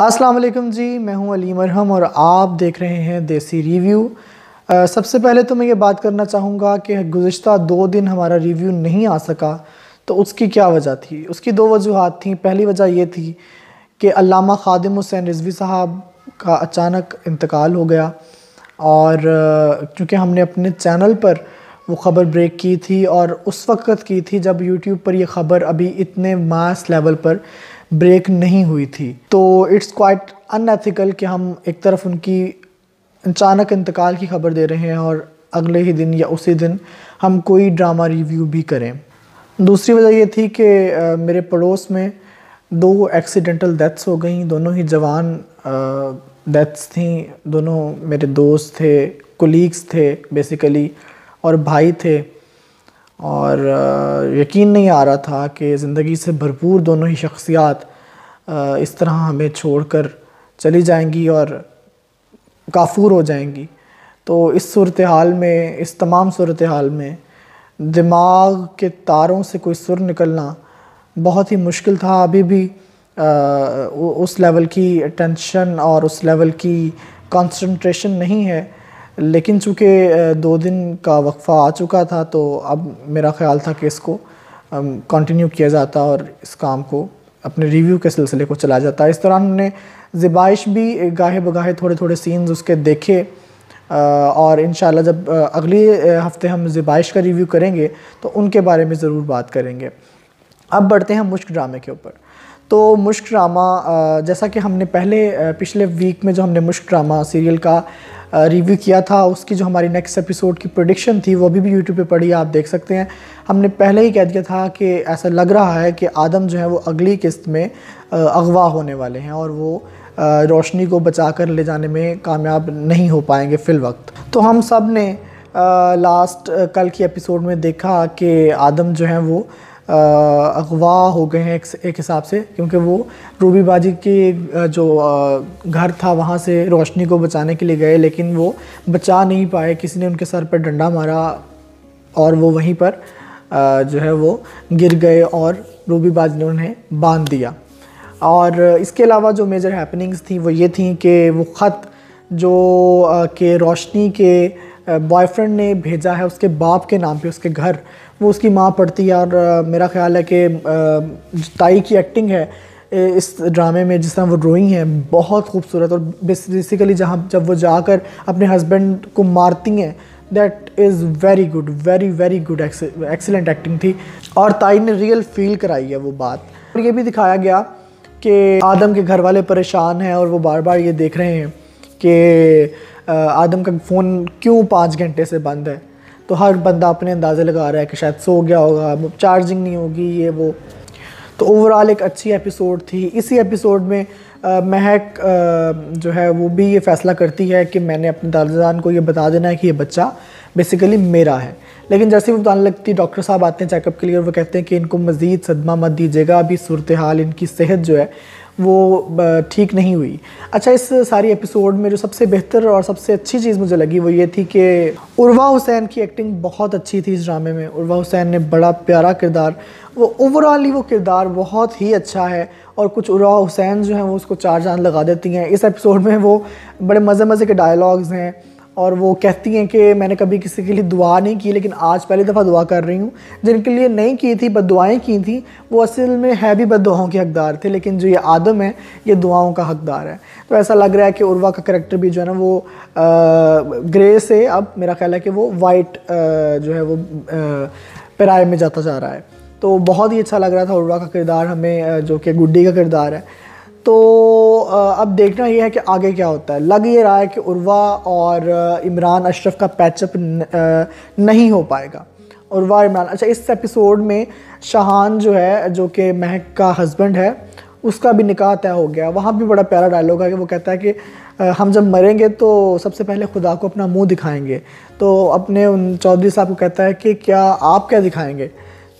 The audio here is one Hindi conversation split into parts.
अस्सलाम वालेकुम जी, मैं हूँ अली मरहम और आप देख रहे हैं देसी रिव्यू। सबसे पहले तो मैं ये बात करना चाहूँगा कि गुज्त दो दिन हमारा रिव्यू नहीं आ सका तो उसकी क्या वजह थी? उसकी दो वजूहत थी। पहली वजह ये थी कि अल्लामा ख़ादिम हुसैन रिजवी साहब का अचानक इंतकाल हो गया और चूँकि हमने अपने चैनल पर वो ख़बर ब्रेक की थी और उस वक्त की थी जब यूट्यूब पर ये ख़बर अभी इतने मास लेवल पर ब्रेक नहीं हुई थी। तो इट्स क्वाइट अनएथिकल कि हम एक तरफ़ उनकी अचानक इंतकाल की खबर दे रहे हैं और अगले ही दिन या उसी दिन हम कोई ड्रामा रिव्यू भी करें। दूसरी वजह ये थी कि मेरे पड़ोस में दो एक्सीडेंटल डेथ्स हो गई। दोनों ही जवान डेथ्स थी। दोनों मेरे दोस्त थे कोलीग्स थे बेसिकली और भाई थे। और यकीन नहीं आ रहा था कि ज़िंदगी से भरपूर दोनों ही शख्सियात इस तरह हमें छोड़कर चली जाएँगी और काफूर हो जाएँगी। तो इस सूरत हाल में, इस तमाम सूरत हाल में, दिमाग के तारों से कोई सुर निकलना बहुत ही मुश्किल था। अभी भी उ- उस लेवल की टेंशन और उस लेवल की कंसंट्रेशन नहीं है। लेकिन चूँकि दो दिन का वक्फ़ा आ चुका था तो अब मेरा ख्याल था कि इसको कंटिन्यू किया जाता और इस काम को, अपने रिव्यू के सिलसिले को चला जाता। इस दौरान हमने ज़िबाइश भी गाहे बगाहे थोड़े थोड़े सीन्स उसके देखे और इन जब अगले हफ़्ते हम ज़िबाइश का रिव्यू करेंगे तो उनके बारे में ज़रूर बात करेंगे। अब बढ़ते हैं मुश्क ड्रामे के ऊपर। तो मुश्क ड्रामा जैसा कि हमने पहले पिछले वीक में जो हमने मुश्क ड्रामा सीरियल का रिव्यू किया था, उसकी जो हमारी नेक्स्ट एपिसोड की प्रोडिक्शन थी, वो अभी भी यूट्यूब पे पड़ी आप देख सकते हैं। हमने पहले ही कह दिया था कि ऐसा लग रहा है कि आदम जो है, वो अगली किस्त में अगवा होने वाले हैं और वो रोशनी को बचा कर ले जाने में कामयाब नहीं हो पाएँगे फ़िल वक्त। तो हम सबने लास्ट कल की एपिसोड में देखा कि आदम जो है, वो अगवा हो गए हैं एक, हिसाब से क्योंकि वो रूबी बाजी के जो घर था वहाँ से रोशनी को बचाने के लिए गए लेकिन वो बचा नहीं पाए। किसी ने उनके सर पर डंडा मारा और वो वहीं पर जो है वो गिर गए और रूबी बाजी ने उन्हें बाँध दिया। और इसके अलावा जो मेजर हैपनिंग्स थी वो ये थी कि वो ख़त जो कि रोशनी के बॉयफ्रेंड ने भेजा है, उसके बाप के नाम पे, उसके घर। वो उसकी माँ पढ़ती है और मेरा ख्याल है कि ताई की एक्टिंग है इस ड्रामे में जिस तरह वो ड्राइंग है, बहुत खूबसूरत और बेसिकली जहाँ, जब वो जाकर अपने हस्बैंड को मारती हैं that is very good very very good excellent acting थी। और ताई ने रियल फील कराई है वो बात। और ये भी दिखाया गया कि आदम के घर वाले परेशान हैं और वो बार बार ये देख रहे हैं कि आदम का फ़ोन क्यों पाँच घंटे से बंद है? तो हर बंदा अपने अंदाज़े लगा रहा है कि शायद सो गया होगा चार्जिंग नहीं होगी ये वो। तो ओवरऑल एक अच्छी एपिसोड थी। इसी एपिसोड में अ, महक अ, जो है वो भी ये फ़ैसला करती है कि मैंने अपने दादाजान को ये बता देना है कि ये बच्चा बेसिकली मेरा है। लेकिन जैसे वो बताने लगती डॉक्टर साहब आते हैं चेकअप के लिए और वो कहते हैं कि इनको मज़ीद सदमा मत दीजिएगा अभी सूरत हाल इनकी सेहत जो है वो ठीक नहीं हुई। अच्छा इस सारी एपिसोड में जो सबसे बेहतर और सबसे अच्छी चीज़ मुझे लगी वो ये थी कि उर्वा हुसैन की एक्टिंग बहुत अच्छी थी इस ड्रामे में। उर्वा हुसैन ने बड़ा प्यारा किरदार, वो ओवरऑल ही वो किरदार बहुत ही अच्छा है और कुछ उर्वा हुसैन जो हैं वो उसको चार चाँद लगा देती हैं। इस एपिसोड में वो बड़े मज़े मज़े के डायलॉग्स हैं। और वो कहती हैं कि मैंने कभी किसी के लिए दुआ नहीं की, लेकिन आज पहली दफ़ा दुआ कर रही हूँ। जिनके लिए नहीं की थी बद दुआएँ की थी, वो असल में है भी बद दुआओं के हकदार थे, लेकिन जो ये आदम है, ये दुआओं का हकदार है। तो ऐसा लग रहा है कि उर्वा का करेक्टर भी जो है ना, वो ग्रे से अब मेरा ख्याल है कि वो वाइट जो है वो पेराए में जाता जा रहा है। तो बहुत ही अच्छा लग रहा था उर्वा का किरदार हमें जो कि गुड्डी का किरदार है। तो अब देखना ये है कि आगे क्या होता है। लग ये रहा है कि उर्वा और इमरान अशरफ का पैचअप नहीं हो पाएगा। उर्वा इमरान अच्छा इस एपिसोड में शाहान जो है, जो कि महक का हस्बैंड है, उसका भी निकाह तय हो गया। वहाँ भी बड़ा प्यारा डायलॉग है कि वो कहता है कि हम जब मरेंगे तो सबसे पहले खुदा को अपना मुँह दिखाएँगे। तो अपने उन चौधरी साहब को कहता है कि, क्या आप क्या दिखाएँगे?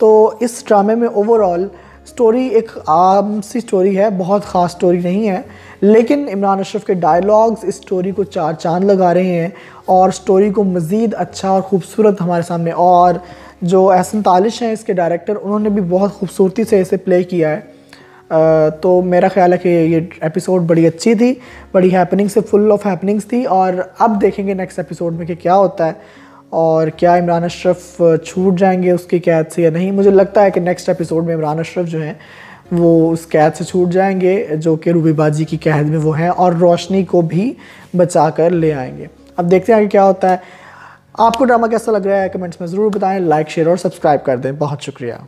तो इस ड्रामे में ओवरऑल स्टोरी एक आम सी स्टोरी है, बहुत ख़ास स्टोरी नहीं है, लेकिन इमरान अशरफ के डायलॉग्स इस स्टोरी को चार चाँद लगा रहे हैं और स्टोरी को मज़ीद अच्छा और ख़ूबसूरत हमारे सामने और जो एहसन तालिश हैं इसके डायरेक्टर उन्होंने भी बहुत खूबसूरती से इसे प्ले किया है। तो मेरा ख्याल है कि ये एपिसोड बड़ी अच्छी थी, बड़ी हैपनिंग से फुल ऑफ़ हैपनिंग्स थी और अब देखेंगे नेक्स्ट एपिसोड में कि क्या होता है। और क्या इमरान अशरफ छूट जाएँगे उसकी कैद से या नहीं? मुझे लगता है कि नेक्स्ट एपिसोड में इमरान अशरफ जो हैं, वो उस कैद से छूट जाएँगे, जो कि रूबीबाजी की कैद में वो हैं और रोशनी को भी बचा कर ले आएँगे। अब देखते हैं कि क्या होता है। आपको ड्रामा कैसा लग रहा है? कमेंट्स में ज़रूर बताएँ लाइक शेयर और सब्सक्राइब कर दें। बहुत शुक्रिया।